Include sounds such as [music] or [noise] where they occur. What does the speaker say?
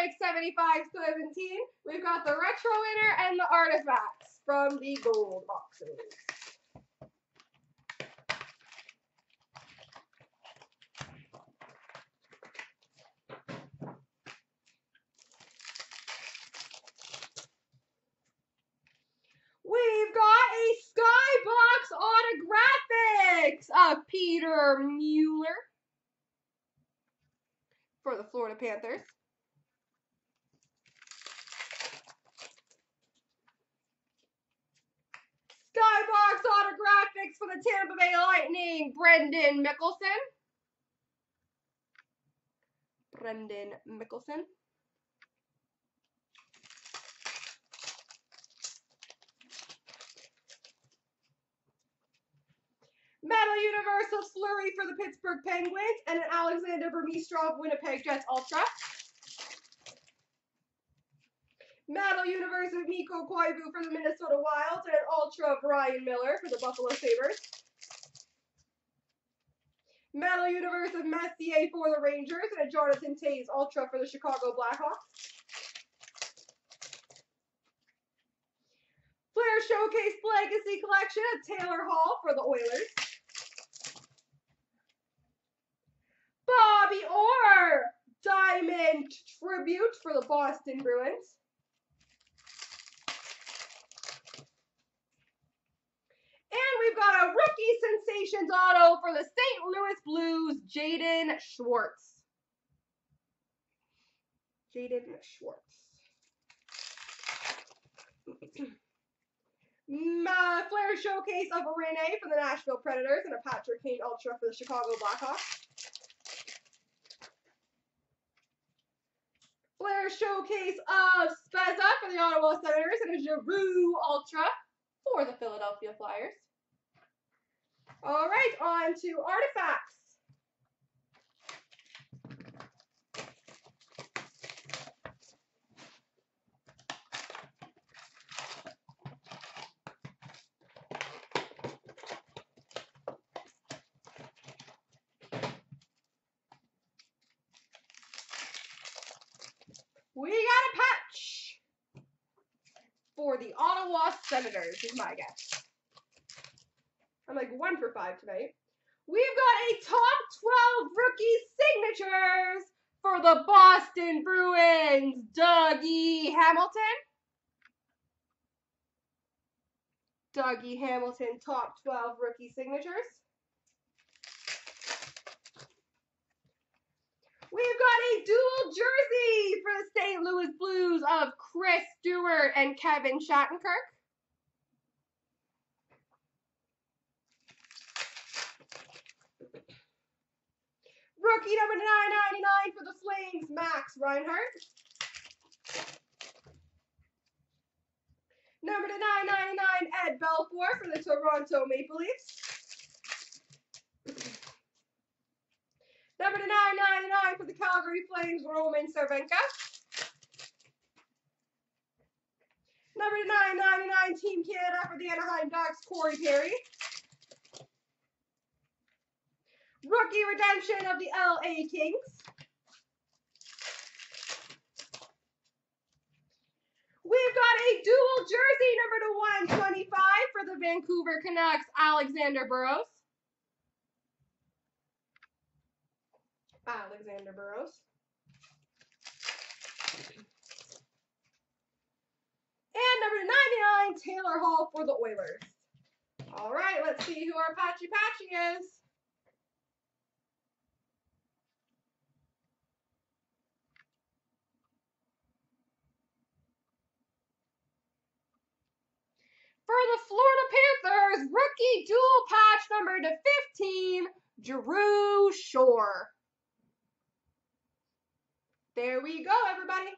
break 75-17. We've got the retro winner and the artifacts from the gold boxes. We've got a Skybox autographics of Peter Mueller for the Florida Panthers. Skybox autographics the Tampa Bay Lightning, Brendan Mikkelson. Brendan Mikkelson. Metal Universal Fleury for the Pittsburgh Penguins, and an Alexander Burmistrov Winnipeg Jets Ultra. Metal Universe of Mikko Koivu for the Minnesota Wild, and an Ultra of Ryan Miller for the Buffalo Sabres. Metal Universe of Messier for the Rangers, and a Jonathan Toews Ultra for the Chicago Blackhawks. Flair Showcase Legacy Collection of Taylor Hall for the Oilers. Bobby Orr Diamond Tribute for the Boston Bruins. And we've got a rookie sensations auto for the St. Louis Blues, Jaden Schwartz. Jaden Schwartz. [clears throat] My Flair Showcase of Rinne for the Nashville Predators and a Patrick Kane Ultra for the Chicago Blackhawks. Flair Showcase of Spezza for the Ottawa Senators and a Giroux Ultra for the Philadelphia Flyers. All right, on to artifacts. We got a patch for the Ottawa Senators, is my guess. I'm like one for five tonight. We've got a top 12 rookie signatures for the Boston Bruins, Dougie Hamilton. Dougie Hamilton, top 12 rookie signatures. We've got a dual jersey for the St. Louis Blues of Chris Stewart and Kevin Shattenkirk. Rookie number 999 for the Flames, Max Reinhart. Number to 999, Ed Belfour for the Toronto Maple Leafs. Number to 999 for the Calgary Flames, Roman Cervenka. Number to 999, Team Canada for the Anaheim Ducks, Corey Perry. Rookie redemption of the LA Kings. We've got a dual jersey number to 125 for the Vancouver Canucks, Alexander Burrows. Alexander Burrows. And number 99, Taylor Hall for the Oilers. All right, let's see who our Patchy Patchy is. The Florida Panthers, rookie dual patch number to 15, Drew Shore. There we go, everybody.